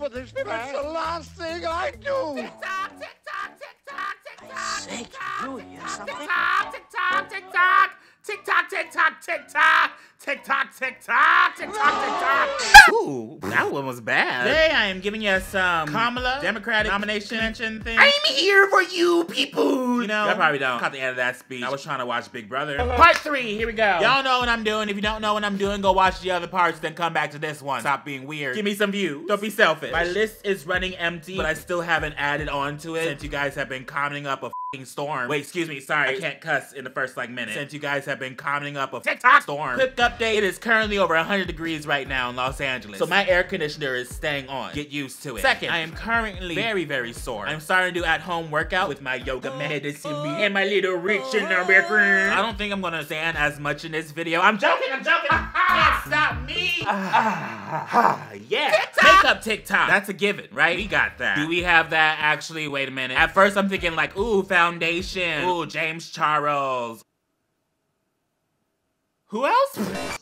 for this man. It's the last thing I do. Tick-tock, tick-tock, tick-tock, tick-tock, tick-tock. Tick-tock, tick-tock, tick-tock. Tick tock, tick tock, tick tock, tick tock, tick tock, tick tock, tick tock. Ooh, that one was bad. Today I am giving you some Kamala Democratic nomination convention thing. I'm here for you, people. You know, I probably don't. Caught the end of that speech. I was trying to watch Big Brother. Uh-huh. Part three. Here we go. Y'all know what I'm doing. If you don't know what I'm doing, go watch the other parts, then come back to this one. Stop being weird. Give me some views. Don't be selfish. My list is running empty, but I still haven't added on to it since you guys have been commenting up a storm. Wait, excuse me, sorry, I can't cuss in the first like minute. Since you guys have been commenting up a TikTok storm. Quick update, it is currently over 100 degrees right now in Los Angeles. So my air conditioner is staying on. Get used to it. Second, I am currently very, very sore. I'm starting to do at-home workout with my yoga medicine and my little rich in the background. I don't think I'm gonna stand as much in this video. I'm joking, I'm joking. Can't stop me. Ah, yeah. Makeup TikTok. That's a given, right? We got that. Do we have that actually? Wait a minute. At first I'm thinking like, ooh, foundation. Ooh, James Charles. Who else?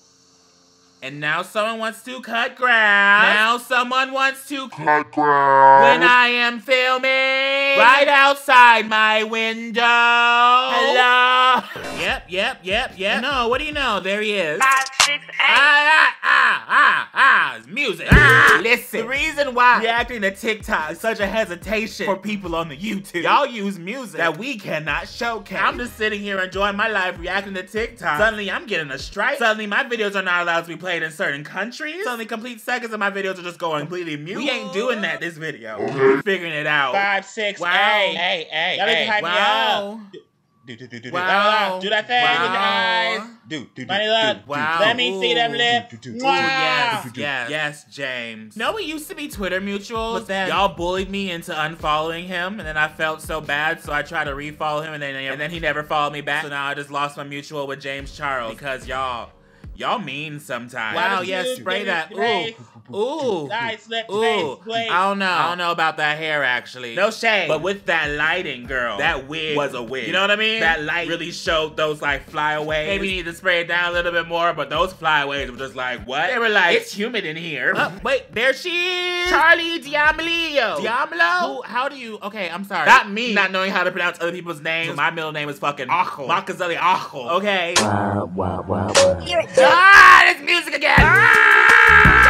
And now someone wants to cut grass. Now someone wants to cut grass. When I am filming right outside my window. Hello. Yep, yep, yep, yep. No, what do you know? There he is. Five, six, eight. Ah, ah, ah, ah, ah, it's music. Ah, listen, the reason why reacting to TikTok is such a hesitation for people on the YouTube. Y'all use music that we cannot showcase. I'm just sitting here enjoying my life reacting to TikTok. Suddenly I'm getting a strike. Suddenly my videos are not allowed to be played in certain countries. Suddenly complete seconds of my videos are just going completely mute. We ain't doing that this video. We're figuring it out. Five, six, Wow. eight. Hey, hey, Y'all hey. hype me Wow. Do, do, do, do, do. Wow. Do that thing with your eyes. Wow. Do, do, do. Money love. Wow. Let me see them Ooh. lips. Do, do, do. Wow. yes, yes, yes, James. No, we used to be Twitter mutuals. But then y'all bullied me into unfollowing him, and then I felt so bad, so I tried to refollow him, and then and then he never followed me back. So now I just lost my mutual with James Charles because y'all, Y'all mean sometimes. Wow, yeah, spray that. Ooh, ooh. Nice lip Ooh, face, please. I don't know. I don't know about that hair actually. No shade. But with that lighting, girl, that wig was a wig. You know what I mean? That light really showed those like flyaways. Maybe you need to spray it down a little bit more, but those flyaways were just like, what? They were like, it's humid in here. Oh, wait, there she is. Charlie Diablillo. Diablo? Who, how do you, okay, I'm sorry. Not me not knowing how to pronounce other people's names. My middle name is fucking Achel. Machiavelli Achel. Okay. Ah, this music again. Ah!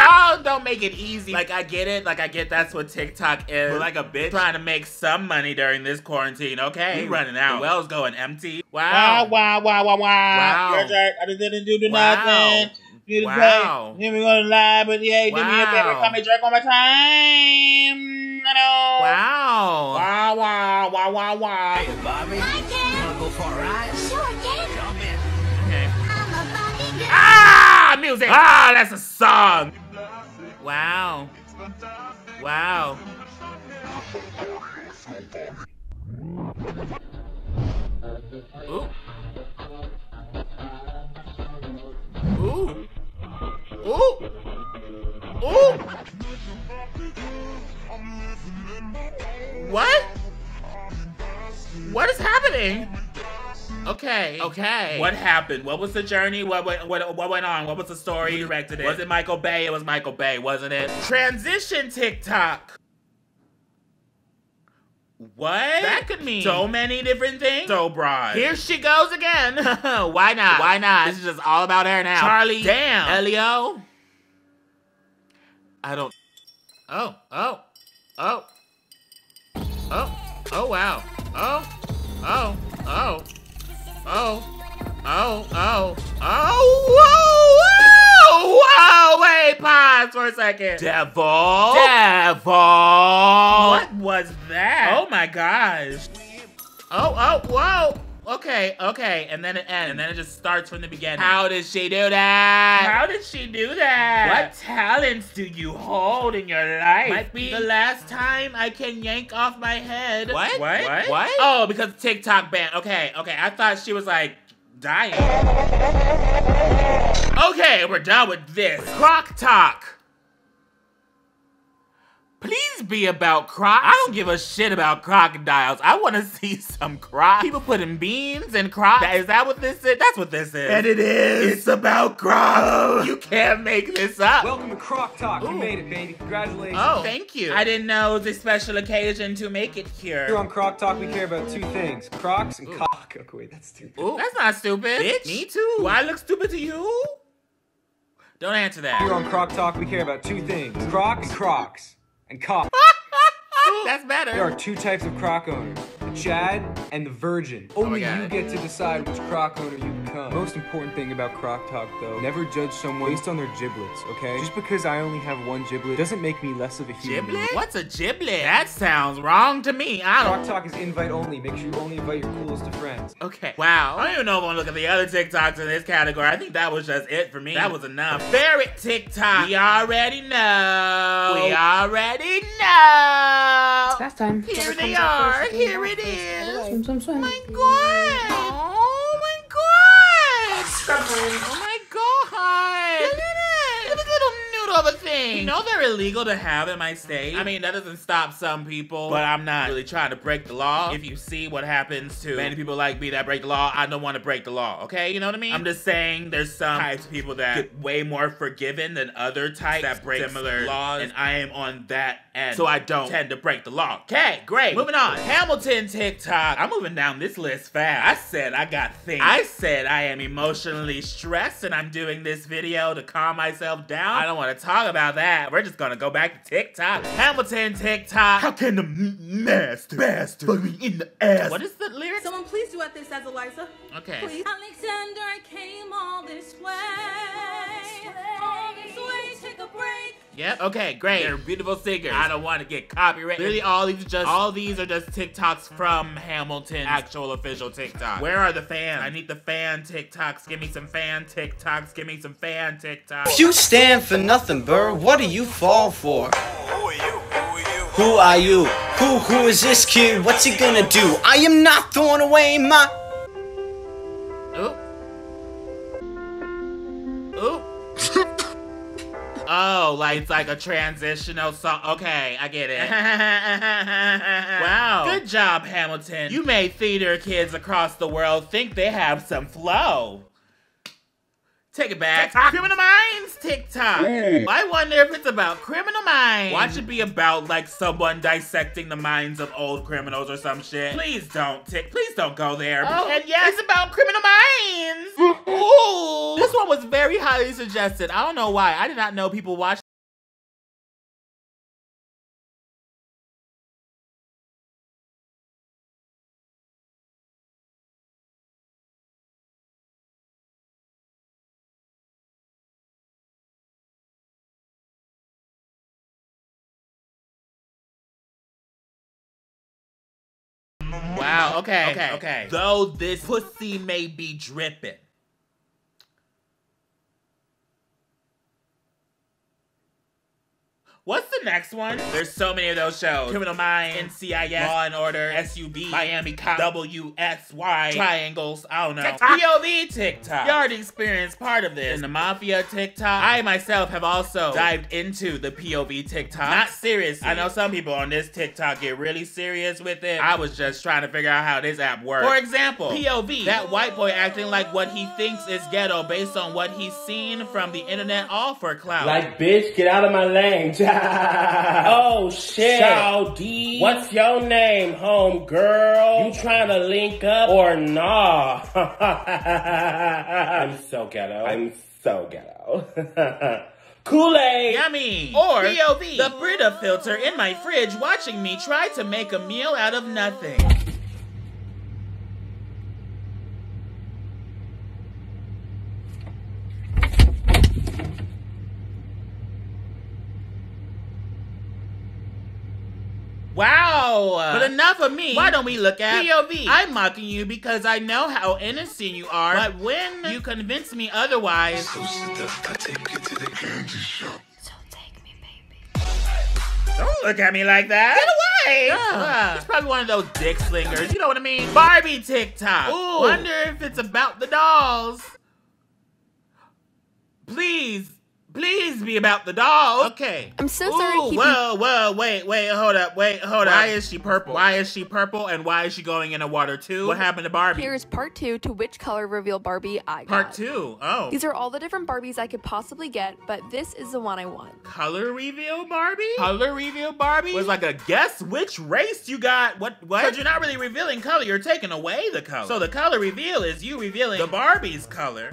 Y'all don't make it easy. Like I get it. Like I get that's what TikTok is. But like a bitch trying to make some money during this quarantine. Okay, we running out. The well's going empty. Wow, Wow. wow, wow, wow, wow. Wow. Yes, sir. I just didn't do the Wow. nothing. You Wow. wow. Then we gonna lie, but yeah, give me a Wow. favor, call me jerk on my time. I know. Wow. Wow, wow, wow, wow, wow. Hey, Bobby. Wanna go for a ride? Sure, Dad. Jump in. Okay. I'm a Barbie girl. Ah, music. Ah, that's a song. Wow. Wow. Ooh. Ooh. Ooh. Ooh. What? What is happening? Okay. Okay. What happened? What was the journey? What went, what, what went on? What was the story? Who directed it? Was it Michael Bay? It was Michael Bay, wasn't it? Transition TikTok. What? That could mean so many different things. So broad. Here she goes again. Why not? Why not? This is just all about her now. Charlie. Damn. Elio. I don't. Oh. Oh. Oh. Oh. Oh wow. Oh. Oh. Oh. Oh. Oh. Oh. Oh. Whoa. Whoa. Whoa. Wait. Pause for a second. Devil. Devil. What was that? Oh my gosh. Oh. Oh. Whoa. Okay, okay, and then it ends, and then it just starts from the beginning. How did she do that? How did she do that? What talents do you hold in your life? Might be the last time I can yank off my head. What? What? What? what? Oh, because TikTok ban. Okay, okay, I thought she was like dying. Okay, we're done with this. Croc Talk. Please be about crocs. I don't give a shit about crocodiles. I want to see some crocs. People putting beans in crocs. Is that what this is? That's what this is. And it is. It's about crocs. Oh. You can't make this up. Welcome to Croc Talk. You made it, baby. Congratulations. Oh. oh, thank you. I didn't know it was a special occasion to make it Here here. on Croc Talk, we care about two things: Crocs and Ooh. cock. Okay, wait, that's stupid. Ooh, that's not stupid. Bitch. Me too. Do I look stupid to you? Don't answer that. Here on Croc Talk, we care about two things: Crocs and Crocs and cock. that's better. There are two types of croc owners: the Chad and the Virgin. Oh only God. you get to decide which croc owner you become. Most important thing about Croc Talk, though, never judge someone based on their giblets. Okay? Just because I only have one giblet doesn't make me less of a human. Giblet? What's a giblet? That sounds wrong to me. I Croc don't. Talk is invite only. Make sure you only invite your coolest of friends. Okay. Wow. I don't even know if I want to look at the other TikToks in this category. I think that was just it for me. That was enough. Ferret TikTok. We already know. We already know. Last time. Here Whoever they are. Here goes it first. Is. Swim, swim, swim. my god! Oh my god! Oh my god! Look at it! Look at this little noodle of a thing. You know they're illegal to have in my state. I mean, that doesn't stop some people, but I'm not really trying to break the law. If you see what happens to many people like me that break the law, I don't want to break the law. Okay, you know what I mean? I'm just saying there's some types of people that get way more forgiven than other types that break similar laws, and I am on that end, so I don't tend to break the law. Okay, great. Moving on. Hamilton TikTok. I'm moving down this list fast. I said I got things. I said I am emotionally stressed, and I'm doing this video to calm myself down. I don't want to talk about that. We're just gonna go back to TikTok. Hamilton TikTok. How can the master bastard fuck me in the ass? What is the lyric? Someone please do duet this as Eliza. Okay. Please. Alexander I came all this way. Yep. Okay. Great. They're beautiful singers. I don't want to get copyright. Literally, all these are just all these are just TikToks from Hamilton, actual official TikTok. Where are the fans? I need the fan TikToks. Give me some fan TikToks. Give me some fan TikToks. If you stand for nothing, Burr. What do you fall for? Who are you? Who are you? Who are you? Who who is this kid? What's he gonna do? I am not throwing away my Oh, like it's like a transitional song. Okay, I get it. wow. Good job, Hamilton. You made theater kids across the world think they have some flow. Take it back. Criminal Minds TikTok. I wonder if it's about criminal minds. Watch it be about like someone dissecting the minds of old criminals or some shit. Please don't tick. Please don't go there. Oh, and yeah, it's about criminal minds. Ooh. This one was very highly suggested. I don't know why. I did not know people watch. Okay, okay, okay. Though this pussy may be dripping. What's the next one? There's so many of those shows. Criminal Minds, NCIS, Law and Order, SUB, Miami Cop, WSY, Triangles, I don't know. TikTok. POV TikTok. You already experienced part of this. In the Mafia TikTok, I myself have also dived into the POV TikTok. Not seriously. I know some people on this TikTok get really serious with it. I was just trying to figure out how this app works. For example, POV, that white boy acting like what he thinks is ghetto based on what he's seen from the internet all for clout. Like, bitch, get out of my lane. Oh, shit. Saudi. What's your name, home girl? You trying to link up or nah? I'm so ghetto. I'm so ghetto. Kool-Aid. Yummy! Or POV, the Brita filter in my fridge watching me try to make a meal out of nothing. Wow! But enough of me. Why don't we look at POV? I'm mocking you because I know how innocent you are, but when you convince me otherwise, So take you to the me, baby. Don't look at me like that. Get away! Uh, it's probably one of those dick slingers. You know what I mean? Barbie TikTok. Ooh. Wonder if it's about the dolls. Please, please be about the doll. Okay. I'm so sorry Ooh, keep you- whoa, whoa, wait, wait, hold up, wait, hold up. Why is she purple? Why is she purple? And why is she going in the water too? What happened to Barbie? Here's part two to which color reveal Barbie I got. Part two. Oh. These are all the different Barbies I could possibly get, but this is the one I want. Color reveal Barbie? Color reveal Barbie? Was like a guess which race you got. What? What? Because you're not really revealing color. You're taking away the color. So the color reveal is you revealing the Barbie's color.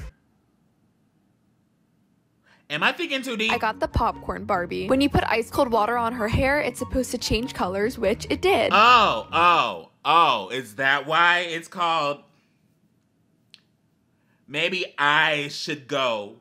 Am I thinking too deep? I got the popcorn Barbie. When you put ice cold water on her hair, it's supposed to change colors, which it did. Oh, oh, oh. Is that why it's called? Maybe I should go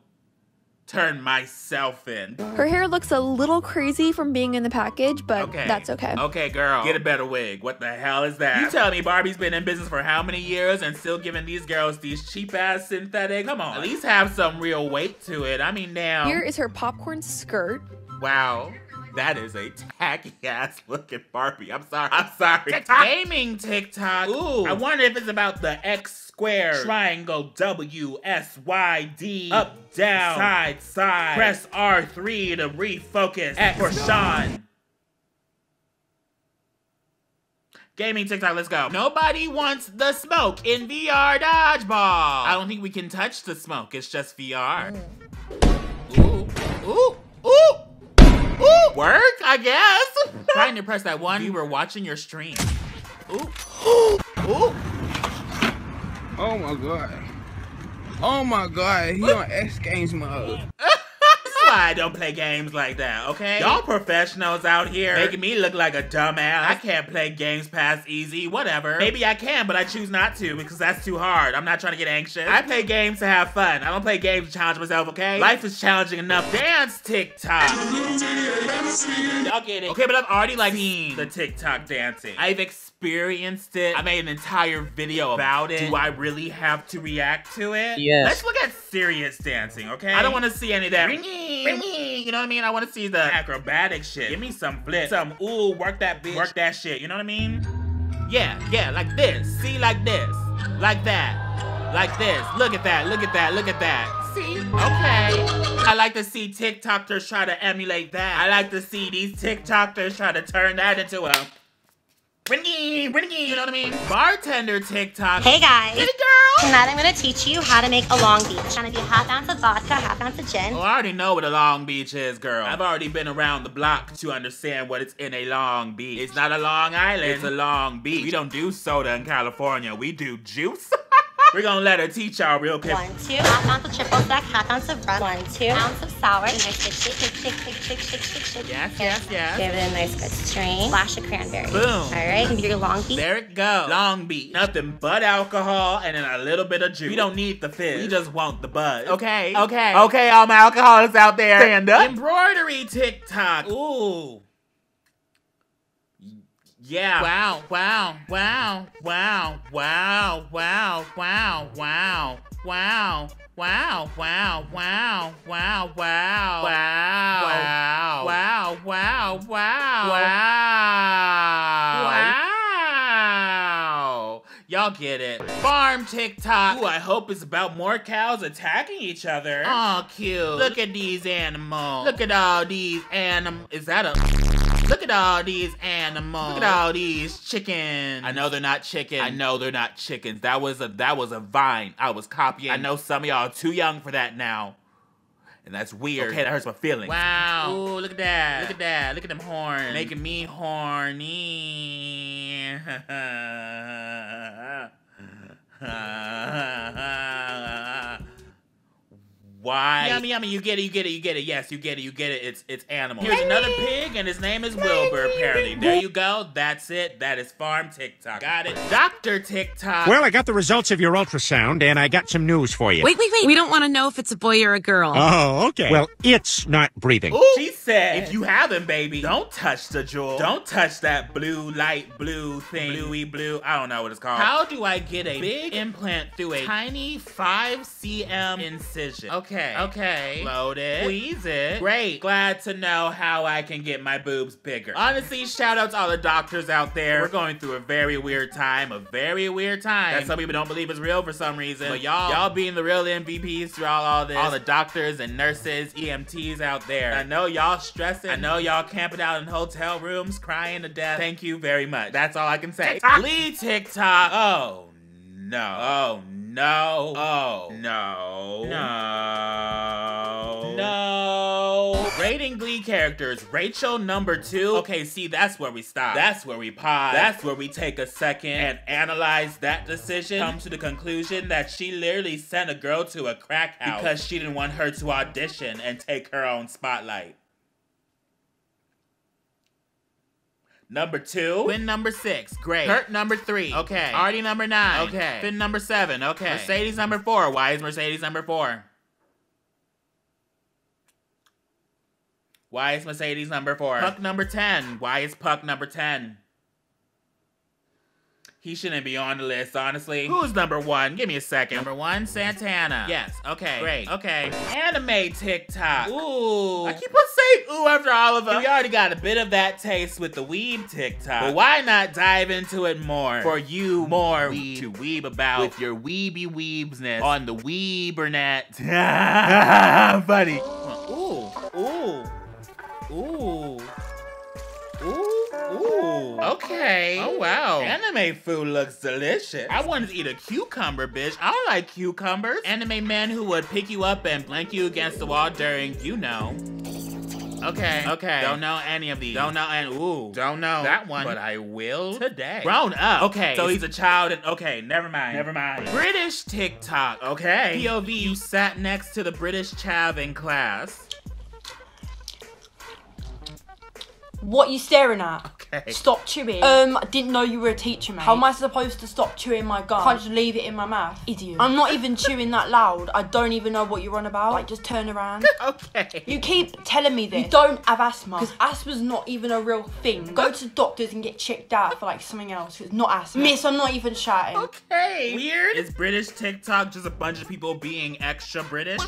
turn myself in. Her hair looks a little crazy from being in the package, but Okay. that's okay. Okay, girl. Get a better wig. What the hell is that? You tell me Barbie's been in business for how many years and still giving these girls these cheap ass synthetic? Come on. At least have some real weight to it. I mean, now. Here is her popcorn skirt. Wow. That is a tacky ass looking Barbie. I'm sorry. I'm sorry. Gaming TikTok. Ooh. I wonder if it's about the X square triangle W S Y D up down side side. Press R3 to refocus X for Sean. Gaming TikTok, let's go. Nobody wants the smoke in VR dodgeball. I don't think we can touch the smoke. It's just VR. Ooh, ooh. Ooh, work, I guess. Trying to press that one. We were watching your stream. Ooh, ooh. Oh my god. Oh my god, he on X Games mode. That's why I don't play games like that, okay? Y'all professionals out here making me look like a dumbass. I can't play games past easy, whatever. Maybe I can, but I choose not to because that's too hard. I'm not trying to get anxious. I play games to have fun. I don't play games to challenge myself, okay? Life is challenging enough. Dance TikTok. Y'all get it. Okay, but I've already like seen the TikTok dancing. I've experienced it. I made an entire video about it. Do I really have to react to it? Yes. Let's look at serious dancing, okay? I don't want to see any of that. Ringy, ringy, you know what I mean? I want to see the acrobatic shit. Give me some flip, some ooh, work that bitch, work that shit. You know what I mean? Yeah, yeah, like this. See, like this, like that, like this. Look at that. Look at that. Look at that. See? Okay. I like to see TikTokers try to emulate that. I like to see these TikTokers try to turn that into a ringy, ringy. You know what I mean? Bartender TikTok. Hey guys. Hey girl. Tonight I'm gonna teach you how to make a long beach. It's gonna be a half ounce of vodka, half ounce of gin. Oh, I already know what a Long Beach is, girl. I've already been around the block to understand what it's in a Long Beach. It's not a Long Island, it's a Long Beach. We don't do soda in California, we do juice. We're gonna let her teach y'all real quick. One, two, half ounce of triple sec, half ounce of rum. One, two, ounce of sour. And nice good shake, shake, shake, shake, shake, shake, shake, shake. Yes, yes, yes. Give it a nice good strain. Flash of cranberry. Boom. All right, and your long beach. There it goes. Long Beach. Nothing but alcohol and then a little bit of juice. We don't need the fizz. We just want the buzz. Okay. Okay. Okay, all my alcoholics out there. Stand up. Embroidery TikTok. Ooh. Yeah. Wow, wow, wow, wow, wow, wow, wow, wow, wow. Wow, wow, wow, wow, wow, wow, wow, wow, wow, wow, wow, wow. Y'all get it. Farm TikTok. Ooh, I hope it's about more cows attacking each other. Oh, cute. Look at these animals. Look at all these animals. Is that a... Look at all these animals. Look at all these chickens. I know they're not chickens. I know they're not chickens. That was a that was a vine. I was copying. I know some of y'all are too young for that now. And that's weird. Okay, that hurts my feelings. Wow. Ooh, look at that. Look at that. Look at them horns. Making me horny. Why? Yummy, yummy. You get it. You get it. You get it. Yes, you get it. You get it. It's it's animal. Here's another pig, and his name is Wilbur. Apparently, there you go. That's it. That is farm TikTok. Got it. Doctor TikTok. Well, I got the results of your ultrasound, and I got some news for you. Wait, wait, wait. We don't want to know if it's a boy or a girl. Oh, okay. Well, it's not breathing. Ooh, she said, if you have him, baby, don't touch the jewel. Don't touch that blue, light blue thing. Bluey blue. I don't know what it's called. How do I get a big implant through a tiny 5 cm incision? Okay. Okay. Okay. Load it. Squeeze it. Great. Glad to know how I can get my boobs bigger. Honestly, shout out to all the doctors out there. We're going through a very weird time, a very weird time that some people don't believe is real for some reason. But y'all, y'all being the real MVPs throughout all this. All the doctors and nurses, EMTs out there. I know y'all stressing. I know y'all camping out in hotel rooms, crying to death. Thank you very much. That's all I can say. Leave TikTok. Oh no. Oh no. Oh no. No. Rating Glee characters. Rachel number two. Okay, see, that's where we stop. That's where we pause. That's where we take a second and analyze that decision. Come to the conclusion that she literally sent a girl to a crack house because she didn't want her to audition and take her own spotlight. Number two. Quinn number six. Great. Kurt number three. Okay. Artie number nine. Okay. Finn number seven. Okay. Mercedes number four. Why is Mercedes number four? Why is Mercedes number four? Puck number 10. Why is Puck number 10? He shouldn't be on the list, honestly. Who's number one? Give me a second. Number one, Santana. Yes, okay, great, okay. Anime TikTok. Ooh. I keep on saying ooh after all of them. We already got a bit of that taste with the weeb TikTok. But why not dive into it more? For you more weeb to weeb about with your weeby weebsness on the Weebernet. Buddy. Okay. Oh, oh wow. Anime food looks delicious. I wanted to eat a cucumber, bitch. I don't like cucumbers. Anime man who would pick you up and blank you against the wall during, you know. Okay, okay. Don't know any of these. Don't know and ooh. Don't know that one. But I will today. Grown up. Okay. So he's a child and okay, never mind. Never mind. British TikTok. Okay. POV, you sat next to the British chav in class. What are you staring at? Okay. Stop chewing. Um, I didn't know you were a teacher, mate. How am I supposed to stop chewing my gum? Can't just leave it in my mouth. Idiot. I'm not even chewing that loud. I don't even know what you're on about. Like, just turn around. okay. You keep telling me this. You don't have asthma. Because asthma's not even a real thing. Go to doctors and get checked out for, like, something else. It's not asthma. Miss, I'm not even shouting. Okay. Weird. Is British TikTok just a bunch of people being extra British?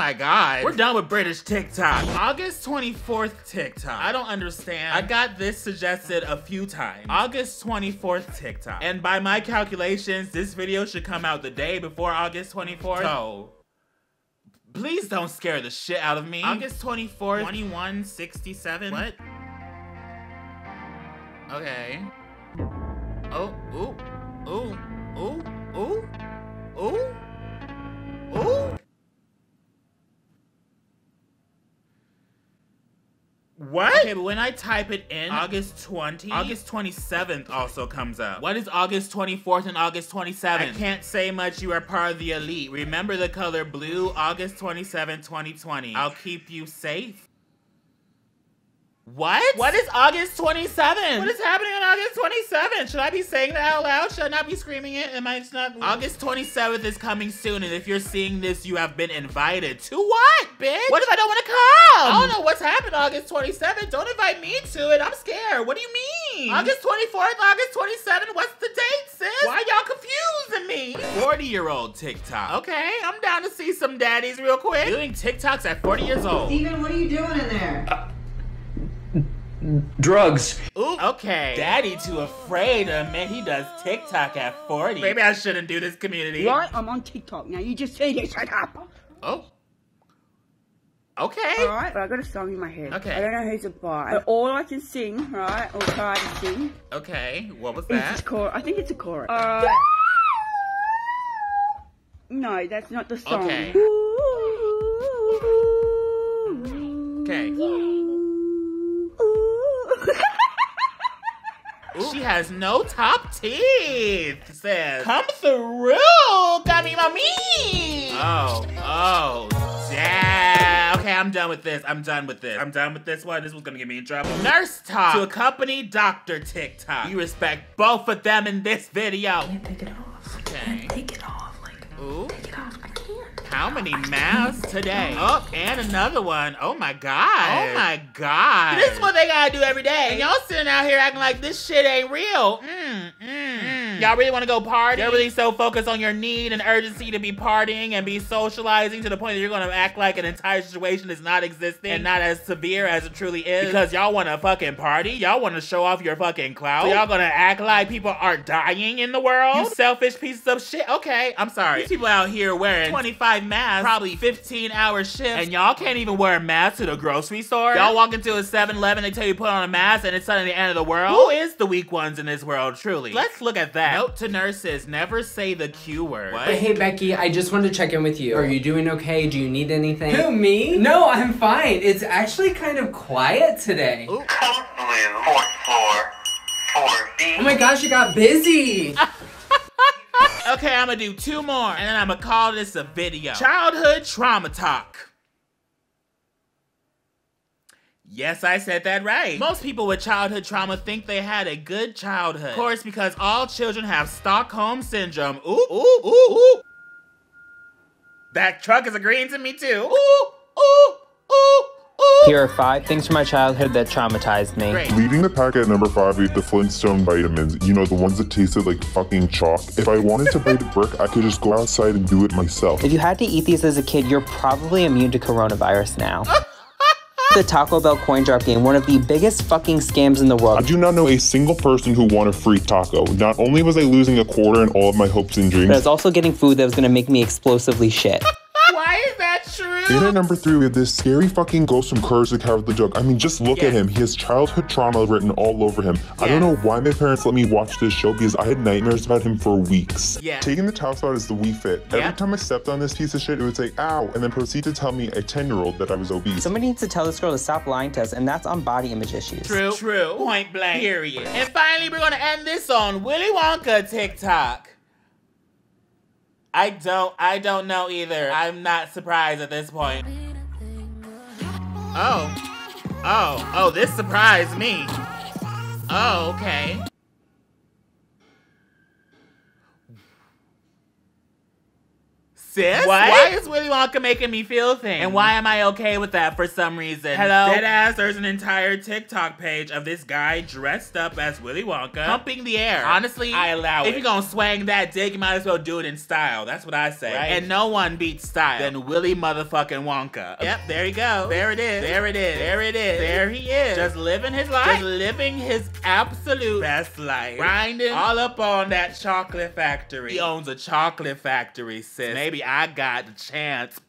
Oh my god. We're done with British TikTok. August 24th TikTok. I don't understand. I got this suggested a few times. August 24th TikTok. And by my calculations, this video should come out the day before August 24th. So, please don't scare the shit out of me. August 24th, 2167. What? Okay. Oh, ooh, ooh, ooh, ooh, ooh, ooh. What? Okay, but when I type it in, August 20, August 27th also comes up. What is August 24th and August 27th? I can't say much, you are part of the elite. Remember the color blue, August 27, 2020. I'll keep you safe. What? What is August 27th? What is happening on August 27th? Should I be saying that out loud? Should I not be screaming it? Am I just not? August 27th is coming soon, and if you're seeing this, you have been invited. To what, bitch? What if I don't want to come? I don't know what's happened August 27th. Don't invite me to it. I'm scared. What do you mean? August 24th, August 27th. What's the date, sis? Why y'all confusing me? 40-year-old TikTok. Okay, I'm down to see some daddies real quick. Doing TikToks at 40 years old. Steven, what are you doing in there? Uh, Drugs. Ooh, okay. Daddy too afraid to admit he does TikTok at 40. Maybe I shouldn't do this community. Right, I'm on TikTok now. You just said it. Shut up. Oh. Okay. Alright, but I got a song in my head. Okay. I don't know who's it by. But all I can sing, right, or try to sing. Okay, what was Is that? this chorus. I think it's a chorus. Alright. No, that's not the song. Okay. Okay. She has no top teeth. Says, come through, Gummy Mommy. Oh, oh, yeah. Okay, I'm done with this. I'm done with this. I'm done with this one. This was gonna get me in trouble. Nursetok to accompany Doctor TikTok. You respect both of them in this video. Can't Take it off. Okay. How many masks today? Oh, and another one. Oh my god. Oh my god. This is what they gotta do every day. And y'all sitting out here acting like this shit ain't real. Mm, mm, mm. Mm. Y'all really want to go party? You're really so focused on your need and urgency to be partying and be socializing to the point that you're gonna act like an entire situation is not existing and not as severe as it truly is because y'all want to fucking party. Y'all want to show off your fucking clout. So y'all gonna act like people aren't dying in the world. You selfish pieces of shit. Okay, I'm sorry. These people out here wearing 25 masks, probably 15 hour shifts, and y'all can't even wear a mask to the grocery store. Y'all walk into a 7-Eleven, they tell you put on a mask, and it's suddenly the end of the world. Who is the weak ones in this world, truly? Let's look at that. Note to nurses: never say the Q word. What? But hey, Becky, I just wanted to check in with you. Are you doing okay? Do you need anything? Who, me? No, I'm fine. It's actually kind of quiet today. Code blue, fourth floor, 4B. Oh my gosh, it got busy. Okay, I'm gonna do two more, and then I'm gonna call this a video. Childhood trauma talk. Yes, I said that right. Most people with childhood trauma think they had a good childhood. Of course, because all children have Stockholm Syndrome. Ooh, ooh, ooh, ooh. That truck is agreeing to me too. Ooh, ooh, ooh. Here are five things from my childhood that traumatized me. Leading the pack at number five is the Flintstone vitamins. You know, the ones that tasted like fucking chalk. If I wanted to bite a brick, I could just go outside and do it myself. If you had to eat these as a kid, you're probably immune to coronavirus now. the Taco Bell coin drop game, one of the biggest fucking scams in the world. I do not know a single person who won a free taco. Not only was I losing a quarter and all of my hopes and dreams, But I was also getting food that was gonna make me explosively shit. Why that true? In at number three, we have this scary fucking ghost from Courage the Cowardly Dog. I mean, just look at him. He has childhood trauma written all over him. I don't know why my parents let me watch this show because I had nightmares about him for weeks. Yeah. Taking the top spot is the Wii Fit. Yeah. Every time I stepped on this piece of shit, it would say, ow, and then proceed to tell me, a 10 year old, that I was obese. Somebody needs to tell this girl to stop lying to us, and that's on body image issues. True. True. Point blank. Period. And finally, we're gonna end this on Willy Wonka TikTok. I don't. I don't know either. I'm not surprised at this point. Oh. Oh. Oh. This surprised me. Oh. Okay. Sis? What? Why is Willy Wonka making me feel things? And why am I okay with that for some reason? Hello? Deadass, there's an entire TikTok page of this guy dressed up as Willy Wonka, pumping the air. Honestly, I allow it. If you're gonna swang that dick, you might as well do it in style. That's what I say. Right? And no one beats style than Willy motherfucking Wonka. Yep, there you go. There it is. There it is. There it is. There he is. Just living his life. Just living his absolute best life. Grinding all up on that chocolate factory. He owns a chocolate factory, sis. Maybe I got the chance.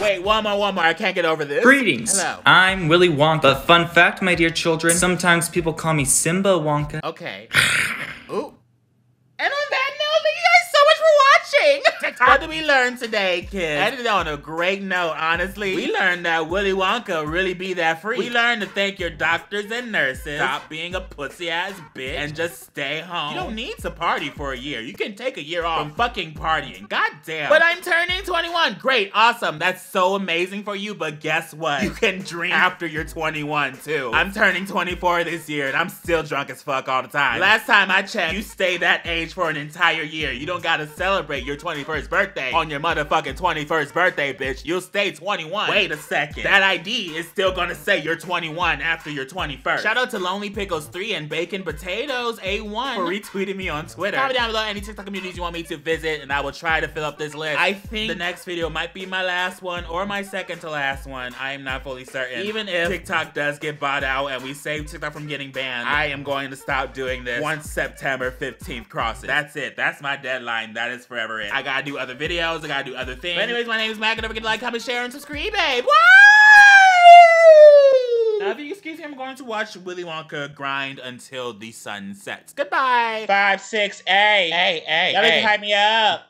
Wait, one more, one more. I can't get over this. Greetings. Hello. I'm Willy Wonka. But fun fact, my dear children, sometimes people call me Simba Wonka. Okay. Ooh. And on that note, thank you guys so much for what did we learn today, kids? Ended on a great note, honestly. We learned that Willy Wonka really be that free. We learned to thank your doctors and nurses. Stop being a pussy ass bitch and just stay home. You don't need to party for a year. You can take a year off from fucking partying. God damn. But I'm turning 21. Great, awesome. That's so amazing for you. But guess what? You can drink after you're 21 too. I'm turning 24 this year and I'm still drunk as fuck all the time. Last time I checked, you stay that age for an entire year. You don't gotta celebrate your 21st birthday on your motherfucking 21st birthday, bitch. You'll stay 21. Wait a second. That ID is still gonna say you're 21 after your 21st. Shout out to Lonely Pickles 3 and Bacon Potatoes A1 for retweeting me on Twitter. Comment down below any TikTok communities you want me to visit and I will try to fill up this list. I think the next video might be my last one or my second to last one. I am not fully certain. Even if TikTok does get bought out and we save TikTok from getting banned, I am going to stop doing this once September 15th crosses. That's it. That's my deadline. That is forever it. I gotta do other videos. I gotta do other things. But anyways, my name is Mac. Don't forget to like, comment, share, and subscribe, babe. Woo! Now, if you excuse me, I'm going to watch Willy Wonka grind until the sun sets. Goodbye. Five, six, eight. Hey, hey, Y'all need to hype me up.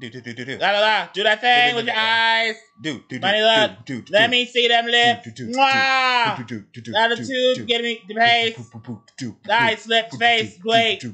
Do, do, do, do, do. La la la. Do that thing Do, do, with do, your do. eyes. Do, do, do, Money do, look. do, do, Let do. me see them lips. Do, do, do, Mwah. do, do, do, do, do, Attitude. do. Get me the pace. do, do. Nice lips, face, wait.